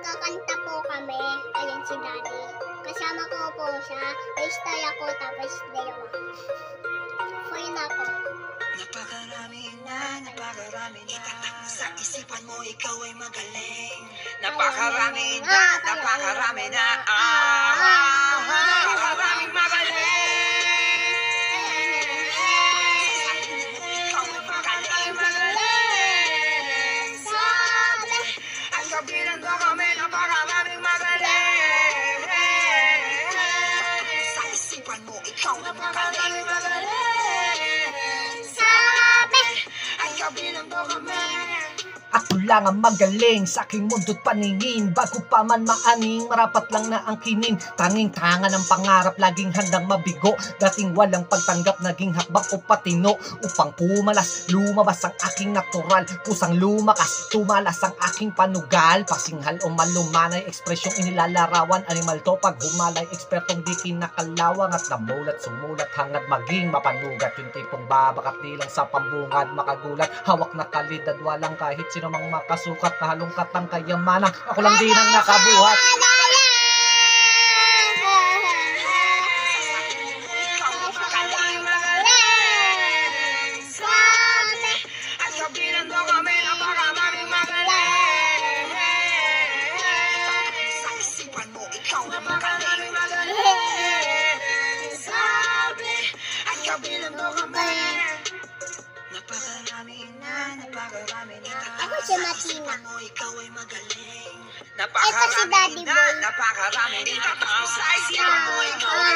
kakanta po kami. Ayun si daddy. Kasama ko po siya. Stay ako tapos dalawa. Fine ako. Napakarami na, napakarami na Itatak mo sa isipan mo, ikaw ay magaling Napakarami na, na, napakarami na ah, isipan mo, ikaw ay magaling, sabi, At kabilang mo kami Ako lang ang magaling sa aking mundo't paningin. Bago pa man maaning, marapat lang na ang kinin Tanging tanga ng pangarap, laging handang mabigo Dating walang pagtanggap, naging hakbang o patino. Upang pumalas, lumabas ang aking natural. Pusang lumakas, tumalas ang aking panugal. Pasinghal o malumanay, ekspresyong inilalarawan. Animal to pag humalay, ekspertong di kinakalawang. At namulat, sumulat, hangad maging mapanugat. Yung tipong babakat di lang sa pambungad Makagulat, hawak na kalidad, walang kahit sino mang makasukat na halongkat ang kayamanan. Ako lang din ang nakabuhat. Ikaw ay magaling, na Ako si Sa Matina. mo, ikaw ay magaling Ito si Daddy na, Boy. napakarami na sa isipan mo, ikaw ay